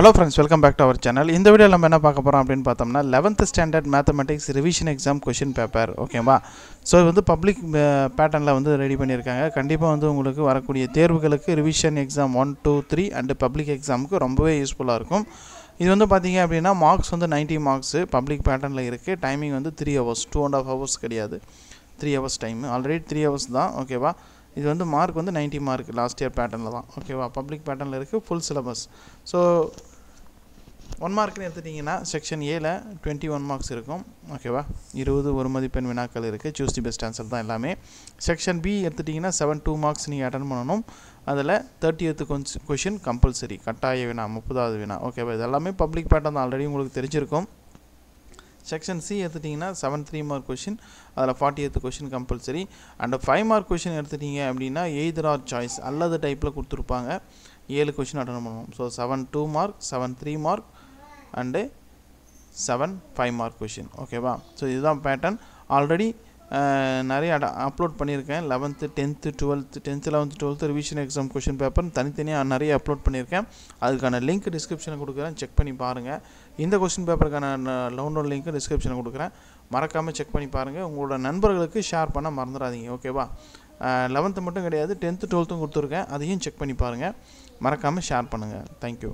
Hello friends welcome back to our channel இந்த video நம்ம என்ன பார்க்க போகிறோம் அப்படின்னு பார்த்தோம்னா eleventh standard mathematics revision exam question paper ஓகேவா ஸோ இது வந்து பப்ளிக் பேட்டர்னில் வந்து ரெடி பண்ணியிருக்காங்க. கண்டிப்பாக வந்து உங்களுக்கு வரக்கூடிய தேர்வுகளுக்கு revision exam one two three and public எக்ஸாமுக்கு ரொம்பவே யூஸ்ஃபுல்லாக இருக்கும். இது வந்து பார்த்தீங்க அப்படின்னா மார்க்ஸ் வந்து 90 மார்க்ஸு பப்ளிக் பேட்டர்னில் இருக்குது டைமிங் வந்து three hours two and half hours கிடையாது. Three hours time already three hours தான் ஓகேவா இது வந்து மார்க் வந்து 90 மார்க் லாஸ்ட் இயர் பேட்டர்னில் தான் ஓகேவா பப்ளிக் பேட்டர்னில் இருக்குது ஃபுல் சிலபஸ் ஸோ ஒன் மார்க்னு எடுத்துட்டிங்கன்னா செக்ஷன் ஏல டுவெண்ட்டி ஒன் மார்க்ஸ் இருக்கும். ஓகேவா இருபது ஒரு மதிப்பெண் வினாக்கள் இருக்குது சூஸ் தி பெஸ்ட் ஆன்சர் தான் எல்லாமே. செக்ஷன் பி எடுத்துட்டிங்கன்னா செவன் டூ மார்க்ஸ் நீங்கள் அட்டன் பண்ணணும். அதில் தேர்ட்டியத்து கொஞ்சம் கொஷின் கம்பல்சரி கட்டாய வினா முப்பதாவது வினா. ஓகேவா இது எல்லாமே பப்ளிக் பேட்டர்ன் தான். ஆல்ரெடி உங்களுக்கு தெரிஞ்சிருக்கும். செக்ஷன் சி எடுத்துட்டிங்கன்னா செவன் த்ரீ மார்க் கொஷின் அதில் forty eight question compulsory and five mark question எடுத்துட்டீங்க அப்படின்னா எய்தர் ஆர் சாய்ஸ் அல்லது டைப்பில் கொடுத்துருப்பாங்க. ஏழு கொஷின் அட்டன் பண்ணணும். So seven two mark seven three mark and seven five mark question ஓகேவா ஸோ இதுதான் பேட்டர்ன் ஆல்ரெடி நிறைய அப்லோட் பண்ணியிருக்கேன். Eleventh tenth twelfth tenth eleventh twelfth revision exam question paper தனித்தனியாக நிறைய அப்லோட் பண்ணியிருக்கேன். அதுக்கான லிங்க் டிஸ்கிரிப்ஷனில் கொடுக்குறேன். செக் பண்ணி பாருங்கள் இந்த கொஷின் பேப்பருக்கான டவுன்லோட் லிங்க்கு டிஸ்கிரிப்ஷனில் கொடுக்குறேன். மறக்காமல் செக் பண்ணி பாருங்கள் உங்களோட நண்பர்களுக்கு ஷேர் பண்ண மறந்துடாதீங்க. ஓகேவா லெவன்த்து மட்டும் கிடையாது. டென்த்து டுவெல்த்தும் கொடுத்துருக்கேன். அதையும் செக் பண்ணி பாருங்கள் மறக்காமல் ஷேர் பண்ணுங்கள் தேங்க்யூ